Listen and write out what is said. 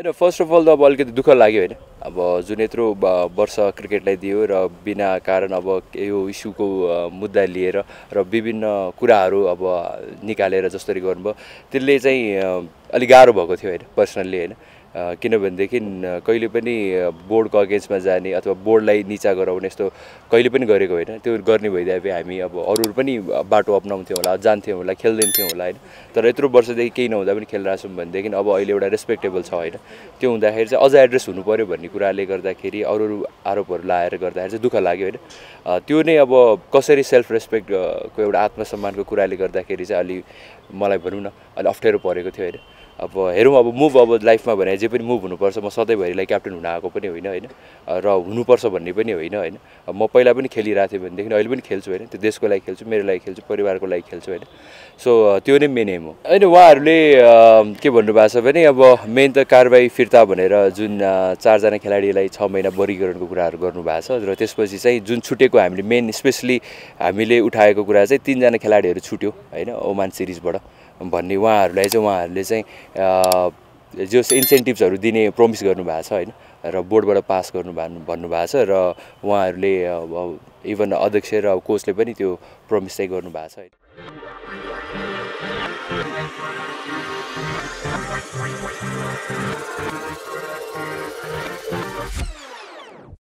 होइन first of all त अब अलिकति दुःख लाग्यो होइन। अब जुन यत्रो वर्ष क्रिकेटलाई दियो र बिना कारण अब यो इस्युको मुद्दा लिएर र विभिन्न कुराहरू अब निकालेर जसरी गर्नुभयो त्यसले चाहिँ अलिक गाह्रो भएको थियो होइन पर्सनल्ली होइन। किनभनेदेखि कहिले पनि बोर्डको अगेन्स्टमा जाने अथवा बोर्डलाई निचा गराउने यस्तो कहिले पनि गरेको होइन। त्यो गर्ने भइदिए हामी अब अरूहरू पनि बाटो अप्नाउँथ्यौँ होला जान्थ्यौँ होला खेल्दैनथ्यौँ होला होइन। तर यत्रो वर्षदेखि केही नहुँदा पनि खेलिरहेको छौँ भनेदेखि अब अहिले एउटा रेस्पेक्टेबल छ होइन। त्यो हुँदाखेरि चाहिँ अझ एड्रेस हुनु पऱ्यो भन्ने कुराले गर्दाखेरि अरू अरू आरोपहरू लाएर गर्दाखेरि चाहिँ दुःख लाग्यो होइन। त्यो नै अब कसरी सेल्फ रेस्पेक्टको एउटा आत्मसम्मानको कुराले गर्दाखेरि चाहिँ अलि मलाई भनौँ न अलि अप्ठ्यारो परेको थियो होइन। अब हेरौँ अब मुभ अब लाइफमा भने जे पनि मुभ हुनुपर्छ म सधैँभरिलाई क्याप्टन हुन आएको पनि होइन होइन? र हुनुपर्छ भन्ने पनि होइन होइन? म पहिला पनि खेलिरहेको थिएँ भनेदेखि अहिले पनि खेल्छु होइन? त्यो देशको लागि खेल्छु मेरो लागि खेल्छु परिवारको लागि खेल्छु होइन? सो त्यो नै मेन एम हो। होइन उहाँहरूले के भन्नुभएको छ भने अब मेन त कारवाही फिर्ता भनेर जुन चारजना खेलाडीलाई छ महिना वर्गीकरणको कुराहरू गर्नुभएको छ र त्यसपछि चाहिँ जुन छुटेको हामीले मेन स्पेसली हामीले उठाएको कुरा चाहिँ तिनजना खेलाडीहरू छुट्यो होइन? ओमान सिरिजबाट। भन्ने उहाँहरूलाई चाहिँ उहाँहरूले चाहिँ जो इन्सेन्टिभ्सहरू दिने प्रोमिस गर्नुभएको छ होइन र बोर्डबाट पास गर्नु भा- भन्नुभएको छ र उहाँहरूले इभन अध्यक्ष र कोचले पनि त्यो प्रोमिस चाहिँ गर्नुभएको छ होइन।